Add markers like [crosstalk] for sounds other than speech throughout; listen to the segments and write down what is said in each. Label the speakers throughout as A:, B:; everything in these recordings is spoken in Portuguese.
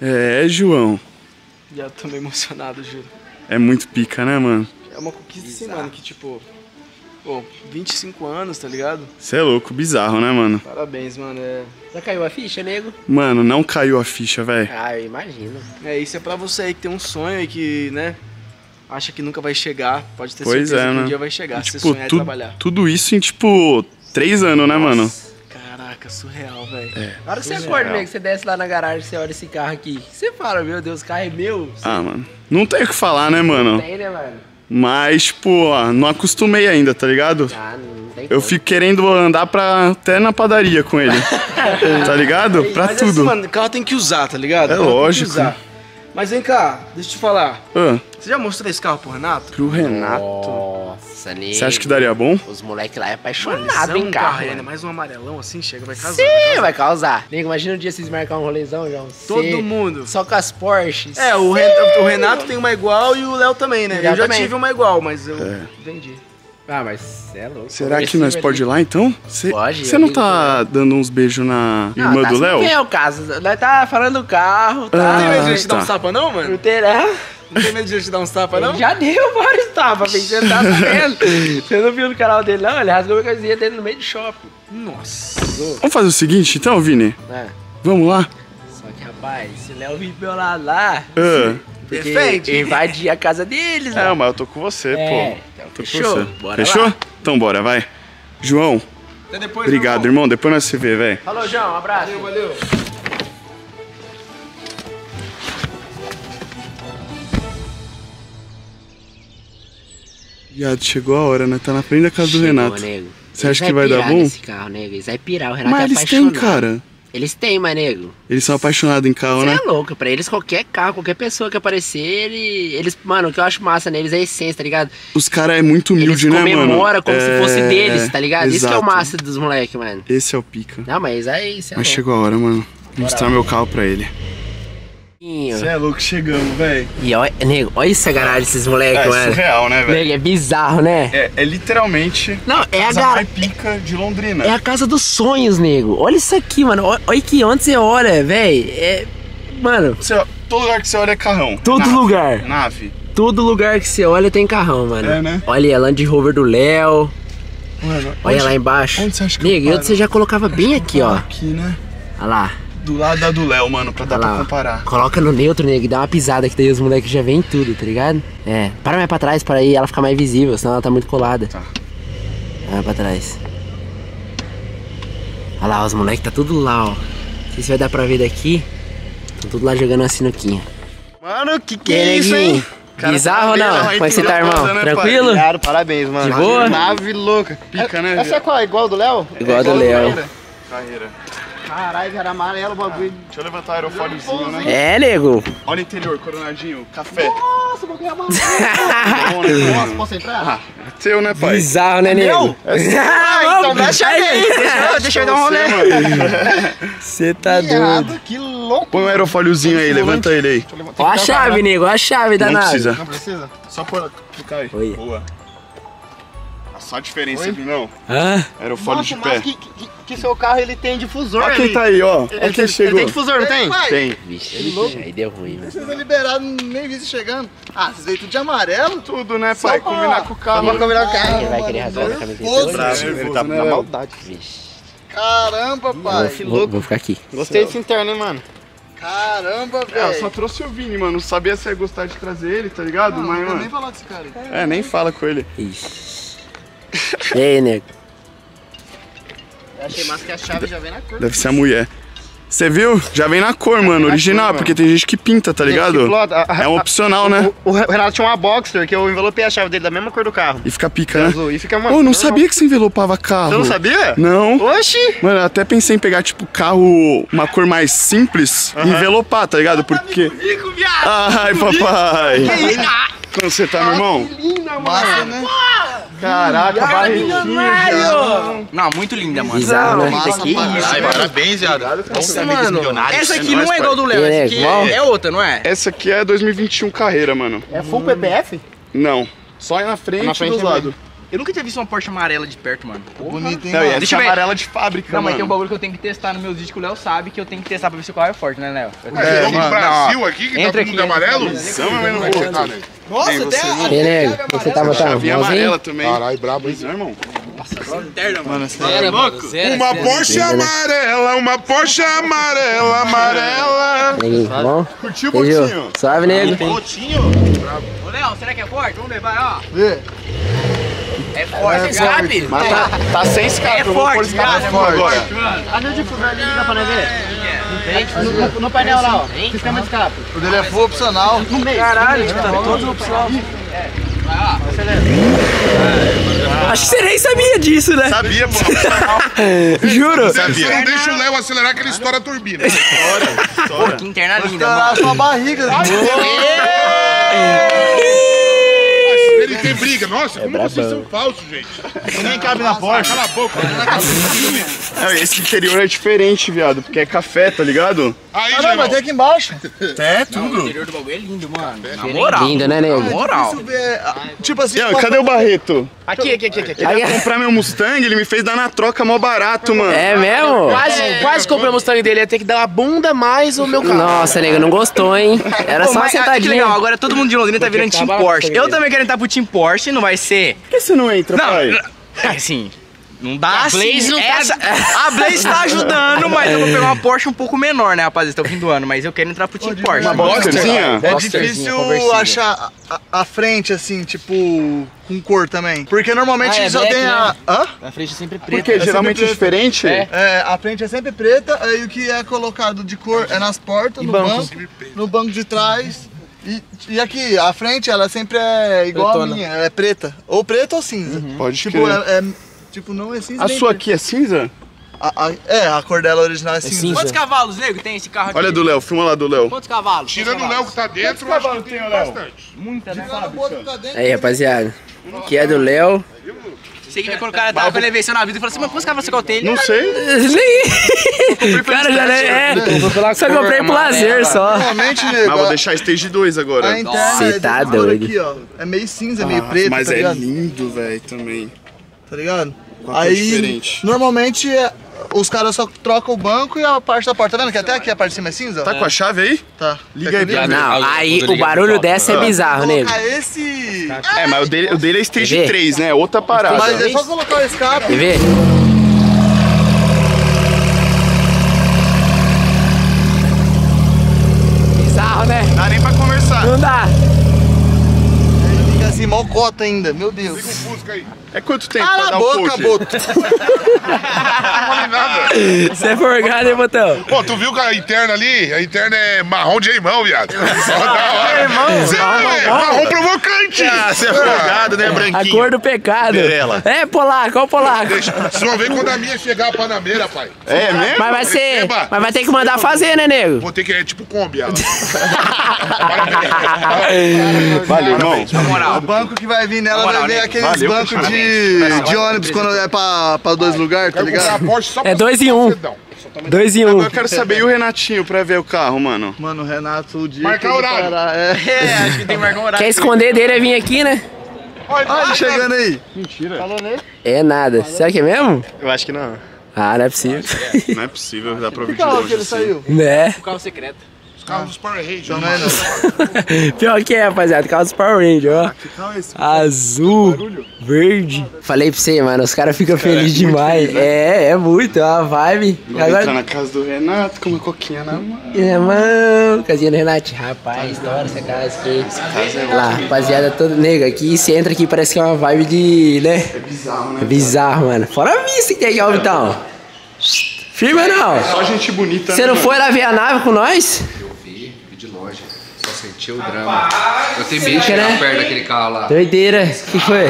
A: É, João.
B: Já tô meio emocionado, juro.
A: É muito pica, né, mano?
B: É uma conquista assim, mano, que tipo. Pô, 25 anos, tá ligado?
A: Você é louco, bizarro, né, mano?
B: Parabéns, mano. É,
C: Já caiu a ficha, nego?
A: Mano, não caiu a ficha, velho.
C: Ah, eu imagino.
B: é isso é pra você aí que tem um sonho e que, né? Acha que nunca vai chegar. Pode ter
A: Pois
B: certeza
A: é,
B: que um
A: né?
B: dia vai chegar.
A: E,
B: se você
A: tipo,
B: sonhar e
A: tu-
B: trabalhar.
A: tudo isso em, tipo, três anos, né, mano?
B: Caraca, surreal, velho.
C: Na hora que você acorda, nego, você desce lá na garagem, você olha esse carro aqui. Você fala, meu Deus, o carro é meu? Você
A: Ah, mano. Não tem o que falar, né, mano?
C: tem, né, mano?
A: Mas, tipo, ó, não acostumei ainda, tá ligado?
C: Ah, não tem
A: Eu
C: como.
A: fico querendo andar pra, até na padaria com ele. [laughs] tá ligado? Pra
B: Mas
A: tudo.
B: assim, mano, o carro tem que usar, tá ligado?
A: É
B: que
A: lógico.
B: usar. Mas vem cá, deixa eu te falar.
A: Ah,
B: Você já mostrou esse carro pro Renato?
A: pro Renato.
C: Nossa, nego.
A: Você acha que daria bom?
C: Os moleques lá é apaixonado
B: é
C: em
B: um
C: carro,
B: ainda mais um amarelão assim, chega, vai casar.
C: Sim, vai causar. Nego, imagina um dia vocês marcar um rolezão, João.
B: Todo
C: Cê-
B: mundo.
C: Só com as Porsches.
B: É, o, Ren- o Renato tem uma igual e o Léo também, né?
C: Léo
B: eu já
C: também.
B: tive uma igual, mas eu
A: É.
B: vendi.
C: Ah, mas cê é louco.
A: Será que nós pode ir
C: ali.
A: lá então? Você
C: Pode,
A: Você
C: eu
A: não tá dando uns beijos na
C: Não,
A: irmã
C: tá,
A: do Léo?
C: Não é o caso. Nós tá falando do carro, tá?
A: Ah,
B: Tem medo de ele te dar
A: tá.
B: uns tapas não,
C: Não
B: mano?
C: terá.
B: Não tem medo de te dar uns tapas não?
C: Ele já deu vários tapas. Você tá sabendo? Você não viu no canal dele, não? Ele rasgou a camisinha dele no meio do shopping.
B: Nossa.
A: Vamos fazer o seguinte então, Vini?
C: É.
A: Vamos lá?
C: Só que, rapaz, se o Léo vir pro meu lado lá, porque
B: Defende.
C: eu invadi a casa deles,
A: É,
C: né?
A: mas eu tô com você,
C: É,
A: pô.
C: então
A: Tô com
C: fechou.
A: você.
C: Bora
A: Fechou?
C: lá.
A: Então bora, vai. João,
B: Até depois,
A: obrigado,
B: irmão.
A: irmão. Depois nós se vê, velho.
C: Falou, João. Um abraço.
B: Valeu, valeu.
A: Viado, chegou a hora, né? Tá na frente da casa do
C: Chegou,
A: Renato.
C: nego.
A: Você
C: Eles
A: acha que vai dar bom?
C: nesse carro, nego. Eles vai pirar. O Renato
A: Mas
C: é
A: eles têm,
C: apaixonado.
A: cara.
C: Eles têm, mas, nego.
A: Eles são apaixonados em carro,
C: Você
A: né?
C: é louco, pra eles qualquer carro, qualquer pessoa que aparecer, ele, eles, mano, o que eu acho massa neles é a essência, tá ligado?
A: Os caras é muito
C: Eles
A: humilde, né, mano?
C: comemoram como se fosse
A: É,
C: deles, tá ligado? Isso que é o
A: exato.
C: massa dos moleques, mano.
A: Esse é o pica.
C: Não, mas aí, você é
A: Mas
C: louco.
A: chegou a hora, mano. Vou mostrar meu carro pra ele. É louco, chegamos, velho.
C: E olha, nego, olha essa garagem desses moleques,
A: É,
C: mano.
A: surreal, né, velho?
C: É bizarro, né?
A: É, é literalmente
C: Não, é a
A: casa
C: gar...
A: mais pica de Londrina.
C: É a casa dos sonhos, nego. Olha isso aqui, mano. Olha que onde você olha, velho. É. Mano,
A: Você, todo lugar que você olha é carrão.
C: todo
A: Nave,
C: lugar.
A: Nave.
C: Todo lugar que você olha tem carrão, mano.
A: É, né?
C: Olha a Land Rover do Léo. Olha
A: onde-
C: lá embaixo.
A: onde você acha que eu
C: Nego, e onde você já colocava bem aqui, ó.
A: Aqui, né?
C: Olha lá.
A: Do lado da do Léo, mano, pra dar
C: Olha
A: pra
C: lá. ó.
A: comparar.
C: Coloca no neutro, nego, e dá uma pisada que daí os moleques já veem tudo, tá ligado? É. Para mais pra trás para aí ela ficar mais visível, senão ela tá muito colada.
A: Tá.
C: Vai pra trás. Olha lá, os moleques tá tudo lá, ó. Não sei se vai dar pra ver daqui. Estão tudo lá jogando uma sinuquinha.
A: Mano, que que é isso,
C: neguinho?
A: hein? Cara,
C: Bizarro não? Como é que você tá, irmão?
A: né,
C: Tranquilo?
D: Obrigado, parabéns, mano.
C: De boa?
D: Nave louca.
A: Pica, né,
D: Essa é qual? Igual do Léo?
C: Igual a do Léo.
A: Carreira.
D: Caralho, era amarelo o bagulho.
A: Deixa eu levantar o aerofóliozinho, né?
C: É, nego.
A: Olha o interior, coronadinho, café.
D: Nossa, o bagulho é amarelo.
A: Bom, né,
D: Nossa, posso entrar?
A: É teu, né, pai?
C: Bizarro, né, nego? [laughs]
D: Ah, então deixa aí. Deixa, deixa eu dar um rolê.
C: Você tá doido.
D: que louco.
A: Põe o aerofóliozinho aí, levanta ele aí.
D: Deixa eu levantar.
C: Ó a
D: Tem que tampar,
C: chave,
D: né?
C: nego. Ó a chave da
A: Não
C: nave.
A: precisa.
D: Não precisa?
A: Só por clicar aí.
C: Oi.
A: Boa. Ah, Só a diferença,
D: Oi?
A: Vinão.
C: Hã?
A: Aerofólio
D: Nossa,
A: de
D: mas
A: pé.
D: que, que, que seu carro ele tem difusor
A: Olha
D: ali.
A: quem tá aí, ó. Olha
D: Ele,
A: quem
D: tem- ele
A: chegou.
D: tem difusor, não tem?
A: Tem.
C: Vixe, aí deu ruim, né?
D: Vocês liberaram, nem vi chegando. Ah, vocês veio tudo de amarelo?
A: Tudo, né, pai? Combinar com o carro.
D: Vamos combinar o
C: Ele
D: carro.
C: vai querer rasgar a camiseta?
A: Bravo, ele tá na maldade.
C: Vixe.
D: Caramba, pai.
C: Vou, vou, vou ficar aqui.
D: Gostei desse interno, hein, mano. Caramba,
A: É, eu
D: velho.
A: só trouxe o Vini, mano. Não sabia se ia gostar de trazer ele, tá ligado?
D: Não,
A: Mas,
D: não vou nem
A: mano.
D: falar desse cara aí.
A: É, nem fala com ele.
C: Ixi. E aí, nego?
D: Eu achei massa que a chave já vem na cor.
A: Deve ser a mulher. Você viu? Já vem na cor, mano. Original,
D: mano.
A: porque tem gente que pinta, tá ligado?
D: A-
A: É um opcional, né?
D: O, o Renato tinha uma Boxster que eu envelopei a chave dele da mesma cor do carro.
A: E fica pica, né?
D: Azul. E fica,
A: Ô,
D: mano.
A: não
D: normal.
A: sabia que você envelopava carro.
D: Você não sabia?
A: Não.
D: Oxi!
A: Mano, eu até pensei em pegar, tipo, carro, uma cor mais simples e envelopar, tá ligado? Porque.
D: Rico, viado!
A: Ai, papai! Como você tá, meu irmão?
D: Massa, né?
A: Caraca, barretinha já.
B: Não, muito linda, mano.
C: Bizarro, né?
D: Massa,
C: Aqui.
D: pra
E: Ai, parabéns, viado. Desse
B: Mano, essa aqui
A: É
B: não é igual do Léo, essa
C: É,
B: aqui é, é outra, não é?
A: Essa aqui é 2021 carreira, mano.
D: É full PPF?
A: Não. Só aí na frente,
D: Na frente
A: dos
D: também.
A: lados.
B: Eu nunca tinha visto uma Porsche amarela de perto, mano.
D: Bonito, hein?
A: Não, essa
B: Deixa eu
A: é
B: ver.
A: amarela de fábrica,
B: Não, mas
A: mano.
B: tem um bagulho que eu tenho que testar nos meus vídeos que o Léo sabe que eu tenho que testar pra ver se o carro é forte, né, Léo? Que-
E: É,
A: mano,
E: no Brasil aqui, que
B: Entra
E: tá tudo
B: aqui,
E: amarelo.
A: São, mas não
E: é
A: vou.
E: você tá, né?
D: Nossa,
A: Tem
D: até
A: você,
D: a...
A: mano.
C: Aí, nego, o que você tá botando?
A: Chavinha amarela também.
E: Caralho, brabo, hein?
A: Não, irmão.
D: Mano, sério.
F: Zero, mano. Zero,
E: Uma. Porsche amarela, uma Porsche amarela, amarela.
C: Tá bom?
A: Curtiu o botinho?
C: Suave, nego.
B: Ô, Léo, será que é forte? Vamos levar, ó.
D: Vê.
B: É forte, escape?
A: Mas tá, tá sem escape,
B: É
A: eu vou pôr
B: forte,
A: escape
B: viado, é
A: agora.
B: No, no painel lá, ó. Sistema de escape.
D: O dele é full opcional.
B: Caralho, tá todos opcional.
C: Acho que você nem sabia disso, né?
A: Sabia, pô. [laughs]
C: Juro.
E: Você não deixa o Léo acelerar que ele estoura a turbina.
B: Pô, que interna linda,
D: Estourar
B: mano.
D: a sua barriga.
E: Ele tem briga. Nossa, como vocês são falsos, gente.
A: Nem cabe na porta.
E: Cala a boca.
A: Não, esse interior é diferente, viado, porque é café, tá ligado?
E: Aí,
D: Ah, não, mas tem aqui embaixo.
A: É,
B: O
A: tudo.
B: interior do bagulho é lindo, mano. Na moral.
C: Lindo, né, nego?
B: Moral.
D: Isso vê, ah, tipo assim...
A: Ian, cadê o Barreto?
B: Aqui, aqui, aqui, aqui.
A: Ele ia comprar meu Mustang, ele me fez dar na troca mó barato, mano.
C: É mesmo?
F: Quase, quase comprei o Mustang dele. Ia ter que dar uma bunda mais o meu carro.
C: Nossa, nego, não gostou, hein? Era
B: Pô,
C: só uma
B: mas, ah, que
C: sentadinha.
B: legal, agora todo mundo de Londrina tá virando Team Porsche. Eu também quero entrar pro Team Porsche, não vai ser.
A: Por que você não entra,
B: Não,
A: pai?
B: não- assim, não dá
F: A
B: assim.
F: Blaze não tá-
B: essa, [laughs] A Blaze tá ajudando, [laughs] mas eu vou pegar uma Porsche um pouco menor, né, rapaziada? Tá o fim do ano, mas eu quero entrar pro Team Porsche.
A: Uma boxerzinha?
D: É difícil achar a, a- a frente, assim, tipo, com cor também. Porque normalmente
F: Ah, é
D: só
F: black,
D: tem a...
F: né?
D: Hã?
F: Na frente é sempre
A: Por
F: preto.
A: quê? Geralmente é diferente?
F: É.
D: É, a frente é sempre preta, aí o que é colocado de cor é nas portas, no banco, no banco de trás. E, e aqui, a frente, ela sempre é igual
F: Pretona.
D: a minha, ela é preta. Ou preta ou cinza.
A: Pode
D: Tipo,
A: crer.
D: é, é- tipo, não é cinza
A: A sua
D: preta.
A: aqui é cinza?
D: A- a- é, a cor dela original é cinza.
F: cinza.
B: Quantos cavalos, nego, tem esse carro aqui?
A: Olha do Léo, filma lá do Léu.
F: Quantos cavalos?
E: Tirando o Léo que tá dentro, eu acho que tem bastante.
B: Muita, né?
C: Aí, rapaziada. Que é do Léo.
B: Sei que quando o cara tava quando ele venceu na vida e falou assim, mas quantos cavalos você tem?
A: Não sei. [laughs]
C: Nem. Cara, já é. é. Só comprei pro lazer só.
D: Normalmente, nego,
A: Mas vou
D: a-
A: deixar stage 2 agora.
D: a interna é
C: tá
D: dessa cor
C: doido.
D: aqui, ó. É meio cinza, meio preto,
A: Mas
D: tá
A: é lindo, velho, também.
D: Tá ligado? Aí,
A: diferente.
D: normalmente, é- os caras só trocam o banco e a parte da porta. Tá vendo que até aqui a parte de cima é cinza?
A: Tá com a chave aí?
D: Tá.
A: Liga aí pra.
C: Não, aí o barulho dessa é bizarro, nego.
D: Colocar esse...
A: É, mas o dele, o dele é stage
C: Quer ver?
A: 3, né? Outra parada.
D: Mas é só colocar o escape.
C: Quer ver? Bizarro, né?
A: Não dá nem pra conversar.
C: Não dá.
D: Assim, mocota ainda, meu Deus.
E: Fusca aí.
A: É quanto tempo
D: Cala
A: pra dar
D: a
A: o
D: boca,
A: poke?
D: Boto.
C: Você é forgado, hein, botão? [laughs]
E: Pô, tu viu que a interna ali? A interna é marrom de irmão, viado. [laughs] Só da hora. Você é marrom provocante.
A: Ah, você é folgado, né,
C: A
A: branquinho?
C: cor do pecado.
A: Perela.
C: É, polaco, ó o polaco.
E: Vocês vão ver quando a minha chegar a Panameira, pai.
A: É mesmo?
C: Mas vai ser.
E: Receba.
C: Mas vai ter que mandar fazer, né, nego?
E: Vou ter que é tipo Kombi ela. [laughs]
A: Valeu, irmão.
B: Na moral.
D: O banco que vai vir nela vai vir
B: nego.
D: aqueles
A: Valeu,
D: bancos de, de ônibus quando é pra, pra dois lugares, tá ligado?
C: É dois em um. Dois em um.
A: Eu quero saber, e o Renatinho pra ver o carro, mano?
D: Mano, o Renato, o dia
E: Marcar horário.
D: parar, é... [laughs]
B: É, acho que tem que marcar um horário.
C: Quer esconder dele é vir aqui, né?
D: Olha ele chegando aí.
C: É nada. Será que é mesmo?
A: Eu acho que não.
C: Ah, não é possível.
A: Não é possível dar pra [laughs] ouvir de longe
D: que ele
A: assim.
D: saiu?
C: né?
F: O carro secreto.
E: Os carros dos Power Rangers.
D: Não é não.
C: Pior que é, rapaziada. Carro dos Power Rangers, ó.
A: carro é esse?
C: Azul, verde. Falei pra você, mano. Os caras ficam felizes
A: é
C: demais.
A: feliz, né?
C: É, é muito. É uma vibe.
A: Agora entrar na casa do Renato com uma coquinha na mão.
C: É, mano. Casinha do Renato. Rapaz, da hora essa casa aqui.
A: é
C: Lá, rapaziada toda. Nega, aqui você entra aqui, parece que é uma vibe de. né?
A: É bizarro, né?
C: É bizarro, mano. Fora a vista que tem aqui, ó, Vitão. Firma não.
A: Só gente bonita.
C: Você
A: né,
C: não
A: mano?
C: foi lá ver a nave com nós?
G: Eu vi, vi de longe. Só senti o drama. Eu tenho medo de
C: Fica,
G: chegar
C: né?
G: perto daquele carro lá.
C: Doideira. O que foi?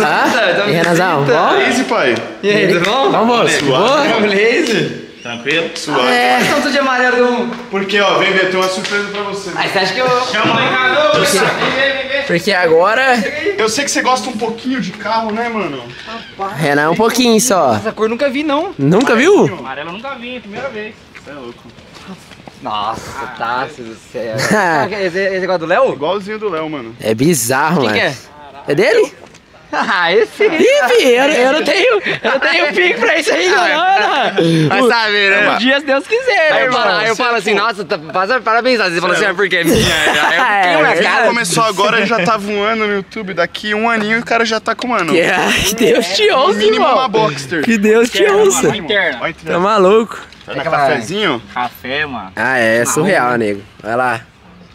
C: Hã? E Renazão, bom?
A: Pai.
C: E aí, tudo bom? Vamos, moço. Boa?
A: Tranquilo? Suave.
C: É.
B: Estão tudo de amarelo.
A: Porque, ó, vem ver, tem uma surpresa pra você.
C: Aí você acha que eu... Porque agora...
A: Eu sei que você gosta um pouquinho de carro, né, mano?
C: Renan, um pouquinho só.
B: Essa cor eu nunca vi, não.
C: Nunca viu?
B: Amarelo eu nunca vi, primeira vez.
F: Nossa, Tassi do céu. [laughs]
C: Ah,
B: Esse, esse negócio do Léo?
A: Igualzinho do Léo, mano.
C: é bizarro,
B: Quem
C: mano.
B: que é?
C: É dele?
B: Ah, esse.
C: Ih, filho, eu, eu não tenho, eu não [laughs] tenho pique pra isso aí, não, não.
B: Mas sabe, né?
C: Um dia, se Deus quiser, né,
H: Aí eu falo,
C: irmão? [laughs]
H: aí eu falo assim, nossa, tá, passa- parabéns. Vezes fala assim, é porque é minha.
C: É,
A: O cara
C: verdade.
A: começou agora e já tá voando no YouTube. Daqui um aninho o cara já tá com, mano.
C: Que, é, que Deus te ouça,
A: mínimo
C: irmão.
A: uma Boxster.
C: Que Deus te ouça. Tá maluco?
A: Tá na cafezinho?
B: Café, mano.
C: Ah, é surreal, nego. Vai lá.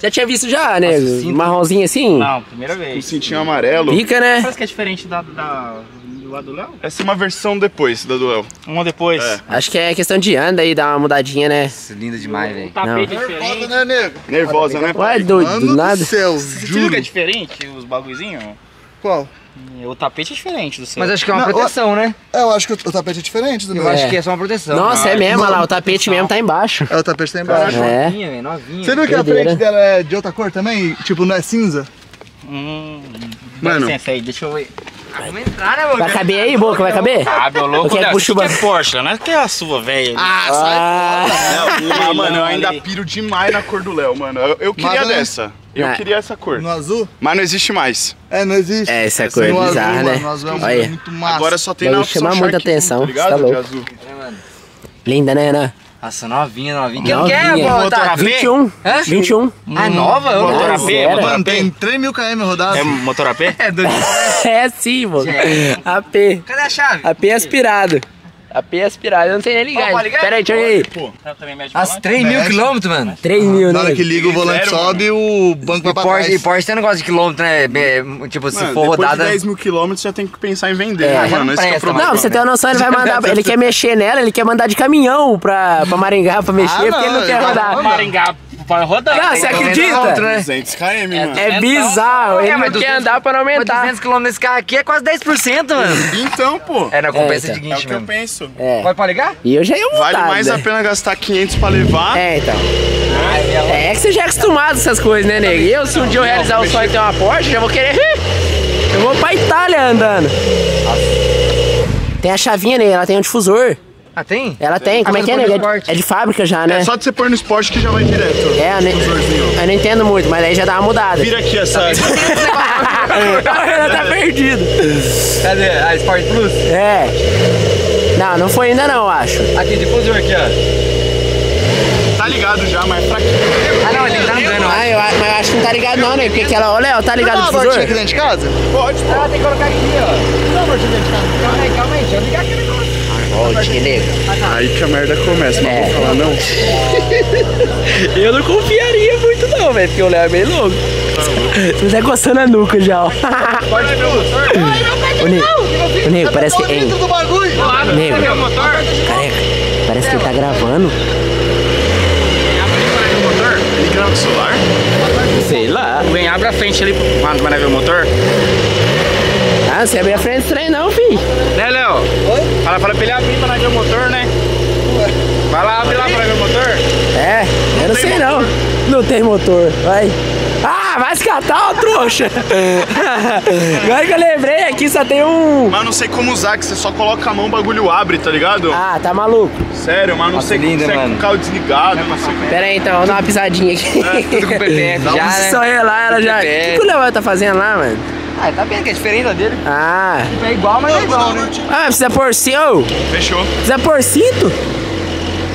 C: Já tinha visto já, nego? Marronzinho assim?
B: Não, primeira
A: Um
B: vez.
A: cintinho amarelo.
C: Pica, né?
B: Parece que é diferente da, da, do lado do Léo?
A: Essa é uma versão depois da duel.
B: Uma depois.
A: É.
C: Acho que é questão de ano aí, dar uma mudadinha, né?
H: Lindo demais, velho.
B: Tapete
C: Não.
B: diferente.
D: Foda, né, nego?
A: Nervosa, né?
C: Ué, doido,
D: Mano
C: do nada.
D: do céu,
B: Você viu que é diferente os bagulhozinhos?
D: Qual?
B: O tapete é diferente do seu.
H: Mas acho que é uma
D: Não,
H: proteção, né?
D: É, eu acho que o o tapete é diferente do
H: Eu
D: meu.
H: acho
C: É.
H: que é só uma proteção.
C: Nossa, é mesmo, olha lá, o tapete mesmo tá embaixo.
D: É, o tapete tá embaixo.
C: É.
H: Novinha, velho, novinha.
D: Você viu que a frente dela é de outra cor também? Tipo, não é cinza?
B: Hum.
A: Mano.
B: Licença aí, deixa eu ver.
H: Vamos entrar, né?
C: Vai caber aí, boca? Vai caber?
B: Ah, meu louco,
C: Eu quero puxar o
B: é Porsche, não é que é a sua, velho.
C: Ah,
A: Ah, mano, eu ainda piro demais na cor do Léo, mano. Eu, eu queria
D: Mas, né?
A: dessa. Eu
C: Ah.
A: queria essa cor.
D: No azul?
A: Mas não existe mais.
D: É, não existe.
C: É, essa cor é
D: no
C: bizarra,
D: azul,
C: né?
D: Mano, no azul é
C: Olha.
D: muito massa.
A: Agora só tem
C: Deve
A: na
C: chamar muita atenção,
A: tá
C: tá
A: De
C: louco.
A: azul.
C: linda, né, Ana?
H: Nossa, novinha, novinha. Quem
C: Novinha.
H: quer, pô?
B: Motor
H: Tá...
B: AP?
C: 21.
H: Hã?
C: 21.
H: Ah, nova? Eu
B: Motor AP,
C: zero.
B: motor
D: Mano,
B: AP.
D: tem 3 mil km rodados.
B: É motor AP?
H: É. [laughs]
C: É sim, boca. AP.
H: Cadê a chave?
C: AP aspirado. AP aspirado, eu não sei nem ligar.
H: Pode ligar?
C: Pera aí, deixa eu
B: também mexe
H: As 3 mil quilômetros, mano.
C: 3 mil,
D: Na hora
C: né?
D: que liga o volante
A: Zero,
D: sobe, o banco vai
H: E
D: pra
H: Porsche, e
D: trás.
H: Porsche tem um negócio de quilômetro, né? Bem, Tipo, se
A: Mano,
H: for rodada.
A: de 10 mil quilômetros já tem que pensar em vender,
C: É,
A: né, mano?
H: não
A: Esse que é o
H: presta,
A: problema.
C: Não, você ter uma noção, ele vai mandar. Ele quer mexer nela, ele quer mandar de caminhão pra, pra Maringá pra mexer,
D: Ah,
C: porque ele não quer rodar.
B: Maringá vai rodar.
C: Não, você acredita?
H: outro, né?
A: 200 km, mano.
C: É bizarro, ele
H: É, mas
C: não quer
H: 200
C: andar pra não aumentar.
H: 200 km nesse carro aqui é quase 10%, mano.
A: Então, pô.
H: É, não, compensa
C: É,
H: de
A: É o que eu penso.
C: É.
H: Pode, pode ligar?
C: E eu já ia
A: Vale
C: voltar,
A: mais
C: né?
A: a pena gastar 500 pra levar.
C: É, então. É que você já é acostumado com essas coisas, né, nego? E eu, se um dia eu realizar o sonho de ter uma Porsche, já vou querer. Eu vou pra Itália andando. Tem a chavinha nele, ela tem um difusor.
H: Ah, tem?
C: Ela tem, como é que é,
H: no
C: É de- É de fábrica já, né?
A: É só de você pôr no esporte que já vai direto.
C: É, eu, nem, eu não entendo muito, mas aí já dá uma mudada.
A: Vira aqui essa.
C: Ela tá [laughs] perdido.
H: Cadê? A Sport Plus?
C: É. Não, não foi ainda não, eu acho.
H: Aqui, difusor aqui, ó.
A: Tá ligado já, mas pra quê?
H: Ah, não, ele tá andando, ó.
C: Ah, eu, mas eu acho que não tá ligado não, né? Porque que ela... Ô, Léo, tá ligado
D: Dá
C: o
D: voltinha aqui
C: difusor?
D: dentro de casa?
A: Pode, pô.
H: Ah, tem que colocar aqui, ó.
D: Voltinha dentro de casa.
H: Calma aí, calma aí. Deixa eu ligar aqui negócio.
C: Voltinha, nego.
A: Aí que a merda começa, não
C: É.
A: vou falar não. [laughs]
C: Eu não confiaria muito não, velho, porque o Léo é meio louco. Você tá coçando a nuca já, ó. Ô, nego, ô, nego, parece que...
D: Bagulho.
C: nego,
B: o motor?
C: careca, parece que ele tá gravando.
A: Liga no celular?
C: Sei lá.
B: Vem, abre a frente ali pra ver o motor.
C: Ah, você abriu a frente estranho não, fi.
B: Né, Léo? Oi? Fala, fala pra ele abrir pra nós ver o motor, né? Vai lá, abre lá pra nós ver o motor.
C: É, eu não sei não. Não tem motor, vai. Ah, vai se catar, ô trouxa. [laughs] Agora que eu lembrei, aqui só tem um...
A: Mas eu não sei como usar, que você só coloca a mão, o bagulho abre, tá ligado?
C: Ah, tá maluco.
A: Sério, mas não sei como
H: linda,
A: é com
H: mano.
A: o carro desligado, não sei como.
C: Pera aí então, vamos dar uma pisadinha aqui.
H: Tudo com PPF [laughs] já, né?
C: Só eu lá, ela já... O que, que o Léo tá fazendo lá, mano?
H: Ah, tá vendo que é diferente da dele.
C: Ah,
H: É igual, mas não é igual, né?
C: ah precisa pôr cinto?
A: Fechou.
C: Precisa pôr cinto?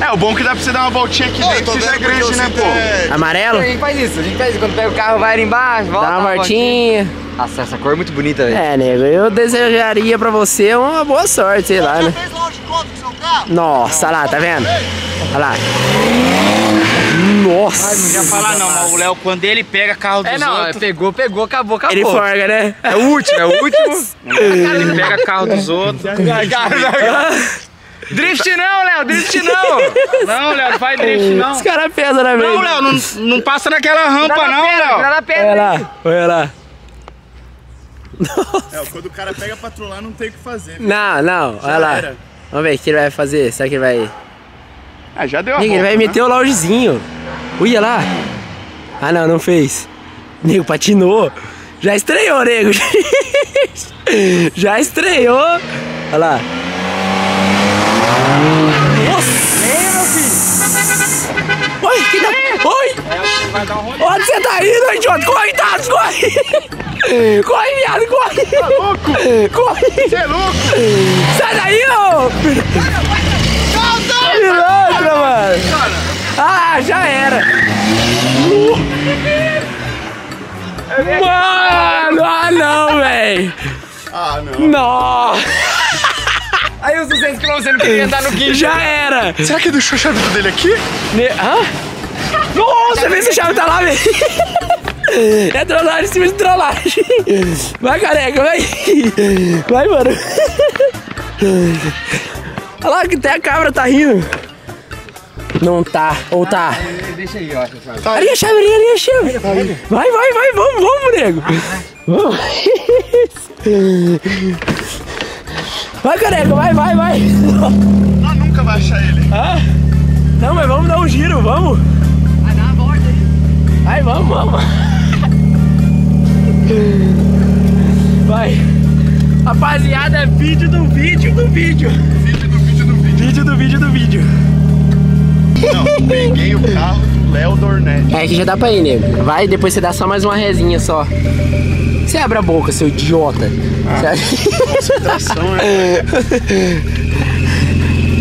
A: É, o bom é que dá pra você dar uma voltinha aqui dentro, é
D: vendo porque
A: grande, né, pô?
D: é-
C: Amarelo?
H: A gente faz isso, a gente faz isso. Quando pega o carro, vai ali embaixo, volta.
C: Dá uma voltinha.
H: Nossa, essa cor é muito bonita, velho.
C: É, nego, eu desejaria pra você uma boa sorte, sei lá, né?
D: fez lá de conta?
C: Nossa, olha lá, tá vendo? Olha lá. Nossa.
B: Não ia falar não, mas o Léo, quando ele pega carro dos
H: É, não,
B: outros...
H: pegou, pegou, acabou, acabou.
C: Ele forga, né?
H: É o último, é o último.
B: Ele pega carro dos outros. [laughs]
H: drift não, Léo, drift não. [laughs]
B: Não, Léo, não faz drift, não.
C: Os caras pesam na
B: Não,
C: vez.
B: Léo, não, não passa naquela rampa,
H: na
B: não, Léo.
H: pedra.
C: Olha lá, olha lá.
A: É, quando o cara pega pra trollar, não tem o que fazer.
C: Não, não, olha lá.
A: era.
C: Vamos ver o que ele vai fazer. Será que ele vai.
A: Ah, já deu a
C: Nego, ele
A: volta,
C: vai
A: né?
C: meter o loungezinho. Olha lá. Ah, não, não fez. Nego, patinou. Já estreou, nego. [laughs] Já estreou. Olha lá. Nossa! Oi, que da... Onde você tá indo, idiota? Corre, Thales, corre! Corre, viado, corre! Tá
A: louco?
C: Corre!
A: Você é louco?
C: Sai daí, ô! Pilantra, mano! Ah, já era! Mano, ah não, véi!
A: Ah, não.
C: Nossa!
H: Aí os 200 km você não queria andar no guincho.
C: Já era!
A: Será que deixou a chave dele aqui?
C: Ne Hã? Nossa, vê se a chave tá lá, velho! É trollagem em cima de trollagem! Vai, careca, vai! Vai, mano! Olha lá que até a cabra tá rindo! Não tá, ou tá?
H: Deixa aí, ó.
C: Ali a chave, ali, ali a chave! Vai, vai, vai, vamos, vamos, nego! Vamos! Vai, careca, vai, vai, vai!
A: Nós nunca vai achar ele.
C: Ah? Não, mas vamos dar um giro, vamos!
B: Vai,
C: vamos, vamos! [laughs] Vai! Rapaziada, vídeo do vídeo do vídeo!
A: Vídeo do vídeo do vídeo.
C: Vídeo do vídeo do vídeo!
A: Não, peguei o carro do Léo Dornet.
C: É que já dá pra ir, nego. Vai, depois você dá só mais uma resinha só. Você abre a boca, seu idiota. Você-
A: Concentração, né?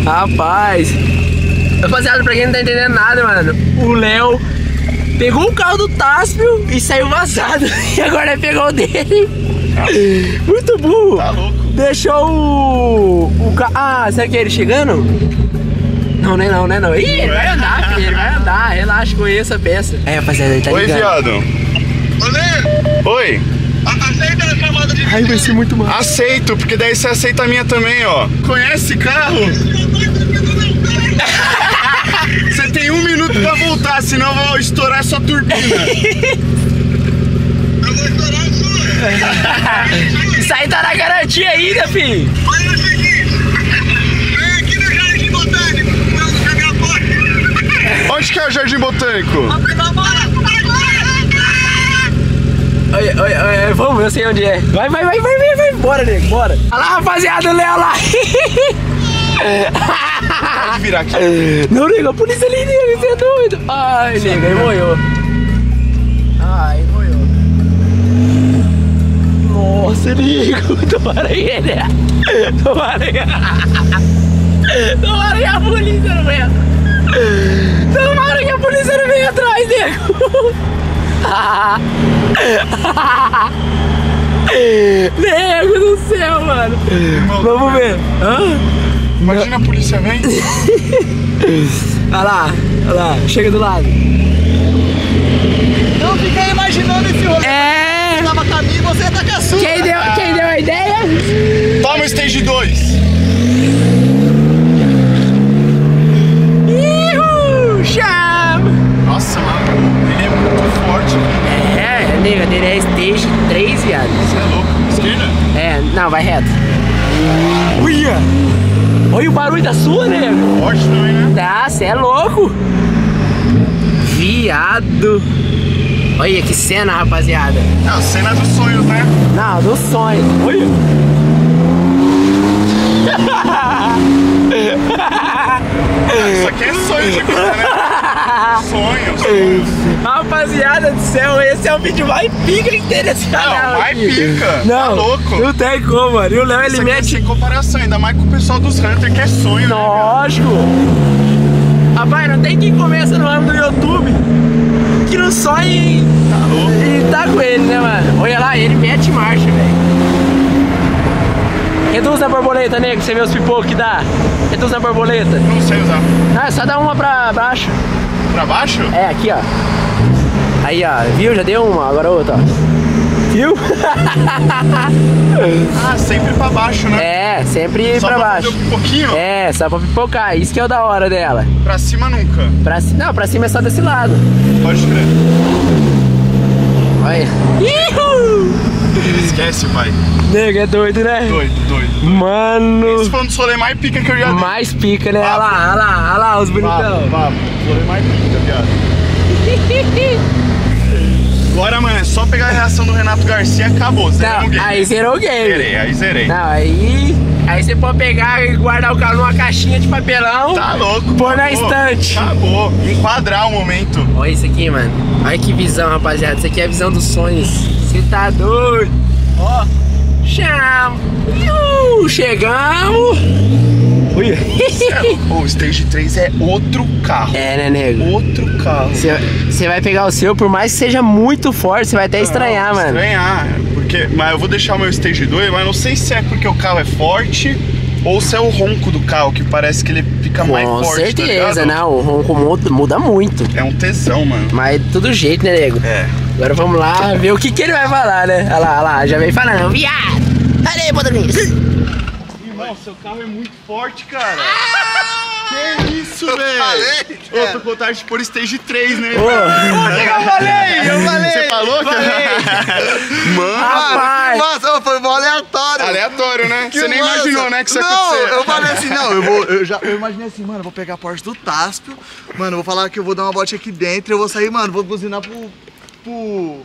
C: Rapaz. Rapaziada, pra quem não tá entendendo nada, mano, o Léo pegou o carro do Tássio e saiu vazado. [laughs] E agora ele pegou o dele. Muito burro.
A: Tá louco.
C: Deixou o. o ca... Ah, será que é ele chegando? Não, não é não, não é não. Ih, ele vai andar, [laughs] filho, ele vai andar. Relaxa, conheça a peça. É, rapaziada, ele tá
A: Oi,
C: ligando.
A: viado. Oi.
D: Aceita a chamada de
C: Ai, vai ser muito mal.
A: Aceito, porque daí você aceita a minha também, ó. Conhece esse carro? [laughs] Você tem um minuto pra voltar, senão eu vou estourar sua turbina.
D: Eu vou estourar a sua.
C: Isso aí tá na garantia ainda, filho.
D: Olha o seguinte. Vem aqui no Jardim Botânico.
A: Onde que é o Jardim Botânico?
C: Oi, oi, oi, vamos, eu sei onde é. Vai, vai, vai, vai, vai, vai. Bora, nego, bora. Olha lá, rapaziada, o Léo lá. [laughs]
A: Pode virar aqui. [laughs]
C: Não, nego, a polícia ali, nego, você é doido. Ai, nego, aí moiou. Ai, moiou. Nossa, nego, [laughs] tomara que ele Tomara que... [laughs] Tomara que a polícia não venha. Tomara que a polícia não venha atrás, nego. Nego do céu, mano. Vamos ver. Hã?
A: Imagina a polícia vem. [laughs]
C: Olha lá, olha lá, chega do lado.
D: Eu fiquei imaginando esse rolê.
C: É.
D: Tava caminho, você tá com a sua.
C: Quem deu, quem deu a ideia?
A: Toma o stage 2.
C: Ihu, chama.
A: Nossa, mano. Ele é muito forte.
C: É, nega, dele é stage 3, viado.
A: Você é louco. Esquerda?
C: É, não, vai reto. Uia! Olha o barulho da sua, nego.
A: Forte também, né?
C: Tá, cê é louco. Viado. Olha que cena, rapaziada.
A: É a cena dos sonhos, né?
C: Não, dos sonhos. Olha.
A: Isso aqui é sonho de vida, né? [laughs] Sonho, sonho.
C: Rapaziada do céu, esse é o vídeo mais pica que tem nesse canal.
A: Não, mais pica.
C: Não,
A: Tá louco.
C: não tem como, mano. E o Léo, ele
A: Isso é
C: mete...
A: sem comparação, ainda mais com o pessoal dos Hunter, que é sonho, né?
C: Lógico. Rapaz, não tem quem começa no ramo do YouTube que não sonha em... E tá com ele, né, mano? Olha lá, ele mete marcha, velho. Reduz na borboleta, nego, você vê os pipocos que dá. Reduz na borboleta.
A: Não sei usar.
C: Ah, só dá uma pra baixo.
A: Pra baixo?
C: É, aqui, ó. Aí, ó. Viu? Já deu uma, agora outra, ó. Viu? [laughs]
A: Ah, sempre pra baixo, né?
C: É, sempre
A: Só
C: pra
A: pra
C: baixo.
A: um pouquinho?
C: É, só pra pipocar. Isso que é o da hora dela.
A: Pra cima nunca.
C: Pra, ci- não, pra cima é só desse lado.
A: Pode crer.
C: Olha. Ihu!
A: Esquece, pai.
C: Nego, é doido, né?
A: Doido, doido.
C: Mano.
A: Esse foi um dos rolê mais pica que eu já dei.
C: Mais pica, né? Olha lá, olha lá, olha lá os bonitão.
A: Papo, papo. Rolê mais pica, viado. [laughs] Agora, mano, é só pegar a reação do Renato Garcia e acabou. Zerou o
C: Não,
A: game.
C: aí zerou o game.
A: Zerei, aí zerei.
C: Não, aí. Aí você pode pegar e guardar o carro numa caixinha de papelão.
A: Tá louco.
C: Pôr na estante.
A: Acabou. Enquadrar o momento.
C: Olha isso aqui, mano. Olha que visão, rapaziada. Isso aqui é a visão dos sonhos. Você tá doido? Ó, chama. Iu, chegamos. Olha. [laughs]
A: O Stage 3 é outro carro.
C: É, né, nego?
A: Outro carro.
C: Você vai pegar o seu, por mais que seja muito forte, você vai até estranhar, mano.
A: Estranhar, porque, mas eu vou deixar o meu Stage 2, mas não sei se é porque o carro é forte ou se é o ronco do carro, que parece que ele fica mais
C: Com
A: forte. tá
C: certeza,
A: ligado?
C: né? O ronco muda, muda muito.
A: É um tesão, mano.
C: Mas de todo jeito, né, nego?
A: É.
C: Agora vamos lá ver o que, que ele vai falar, né? Olha lá, olha lá, já vem falando, viado! Olha aí!
A: Irmão, seu carro é muito forte, cara. Que isso, velho?
D: falei,
A: Ô, tô com vontade de pôr Stage 3, né?
C: Ô,
D: Eu falei, eu falei.
A: Você falou que... Mano,
C: rapaz!
D: Nossa, foi mó aleatório.
A: aleatório, né?
D: Que
A: Você nem
D: massa.
A: imaginou, né, que isso ia
D: Não,
A: acontecer.
D: eu falei assim, não, eu vou, eu já, eu imaginei assim, mano, eu vou pegar a Porsche do Taspio, mano, eu vou falar que eu vou dar uma bote aqui dentro, eu vou sair, mano, vou buzinar pro, pro,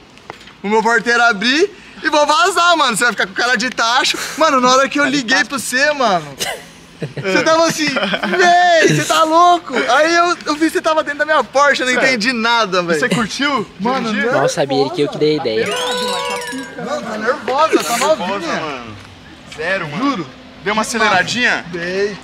D: pro meu porteiro abrir e vou vazar, mano, você vai ficar com cara de tacho. Mano, na hora que eu liguei pra você, mano, [laughs] você tava assim, véi, você tá louco? Aí eu, eu vi que você tava dentro da minha Porsche, eu não entendi nada, velho.
A: Você curtiu?
D: Mano, não.
C: Mal sabia ele que eu que dei a ideia.
D: Não, tá nervosa, tá
A: Nervosa,
D: novinha.
A: mano. Zero, mano. Juro. Deu uma aceleradinha?
D: Dei.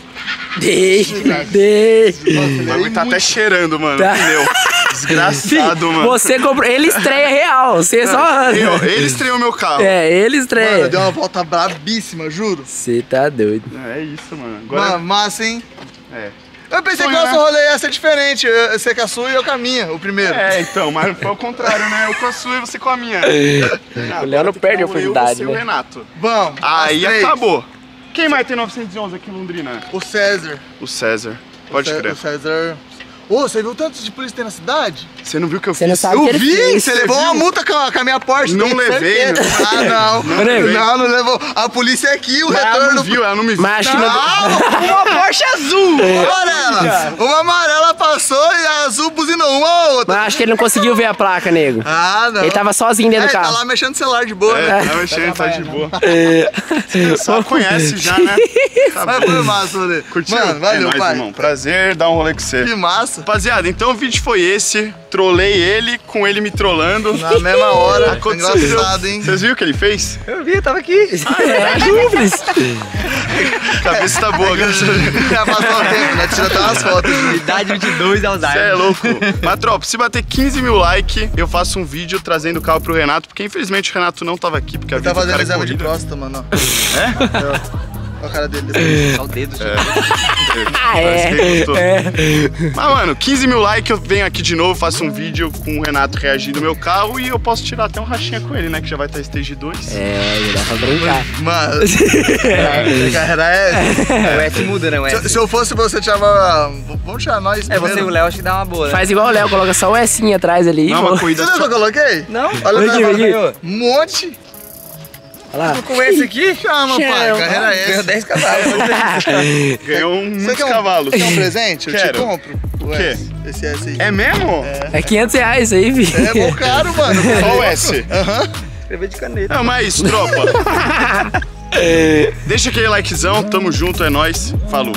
C: Dei, dei.
A: O bagulho tá até cheirando, mano.
C: Tá.
A: Pneu. Desgraçado, mano.
C: Você comprou. Ele estreia real, você só.
A: Eu, ele estreou meu carro.
C: É, ele
D: Mano,
C: estreia.
D: deu uma volta brabíssima, juro.
C: Você tá doido.
A: É isso, mano. Agora.
D: Mano, massa, hein?
A: É.
D: Eu pensei
A: Sonho,
D: que o nosso
A: né?
D: rolê ia ser diferente. Você com a sua e eu com a minha, o primeiro.
A: É, então, mas foi o contrário, né? Eu com a sua e você com a minha. Ah, [laughs]
C: O Léo não perde a
A: um eu,
C: oportunidade,
A: você e o
C: né?
A: Renato.
D: Vamos.
A: Aí acabou. Quem mais tem 911 aqui em Londrina?
D: O César.
A: O César. Pode
D: o
A: crer.
D: O César. Ô, você viu tanto de polícia que tem na cidade?
A: Você não viu o que eu
C: Você não
A: fiz?
C: sabe o que
D: eu
C: ele
D: vi!
C: fez.
D: Você levou uma multa com a, com a minha Porsche.
A: Não levei,
D: certeza. Ah, não.
C: levei.
D: Não, não levou. A polícia é aqui, o
A: Mas ela
D: retorno.
A: não viu, ela não me viu.
C: Mas acho que não.
B: Uma [laughs] Porsche azul!
D: Uma amarela. Uma amarela passou e a azul buzinou uma ou outra.
C: Mas acho que ele não conseguiu ver a placa, nego.
D: Ah, não.
C: Ele tava sozinho dentro
D: é,
C: do
D: tá
C: carro.
D: lá mexendo no celular de boa, né?
A: É, tá mexendo, tá de boa. [laughs] Só conhece já, né? [laughs] Tá
D: Mas foi massa, rolê.
A: Curtiu?
D: Mano, valeu,
A: é nóis,
D: pai.
A: irmão. Prazer dar um rolê com você.
D: Que massa.
A: Rapaziada, então o vídeo foi esse. Trolei ele, com ele me trollando.
D: Na mesma hora.
A: Aconteceu.
D: Engraçado, hein?
A: Vocês viram o que ele fez?
B: Eu vi, eu tava aqui.
C: É simples.
A: A [laughs] cabeça tá boa, cara.
D: Já passou o tempo, né? Tira até umas fotos. de-
B: Idade 22,
A: Você é
B: Alzheimer.
A: louco. Mas, tropa, se bater 15 mil likes, eu faço um vídeo trazendo o carro pro Renato, porque infelizmente o Renato não tava aqui, porque a
D: Ele
A: vida
D: tá
A: do
D: fazendo
A: cara é
D: exame de próstata, mano. ó. É? Olha a cara dele depois.
B: Olha o dedo,
C: Ah,
A: que ele
C: é. É.
A: Mas, mano, 15 mil likes, eu venho aqui de novo, faço um vídeo com o Renato reagindo ao meu carro e eu posso tirar até um rachinha com ele, né? Que já vai estar stage 2.
C: É, dá pra brincar.
D: Mano, [laughs] a carreira é.
B: O S muda, né? O S.
D: Se, se eu fosse você, tirava. Vamos tirar nós.
B: É, você e o Léo acho que dá uma boa, né?
C: Faz igual o Léo, coloca só o S atrás ali.
A: Não, é uma corrida
D: Você viu o que eu
A: só.
D: coloquei?
B: Não?
D: Olha
C: Vem aqui, aqui.
D: Um monte.
C: Olha lá.
B: Com esse aqui?
D: Chama, pai.
C: Chama.
D: Carreira é
B: Ganhou
D: essa.
B: 10 cavalos. [laughs]
A: Ganhou muitos
D: um,
A: cavalos.
D: quer um presente? Eu te
A: Quero.
D: compro. O
A: quê?
D: S. Esse S aí.
A: É mesmo?
C: É 500 reais aí, filho.
D: É bom caro, mano. [laughs]
A: Só o S.
B: Escrever de caneta.
A: Não, mas é tropa. [laughs] Deixa aquele likezão, tamo junto, é nóis. Falou.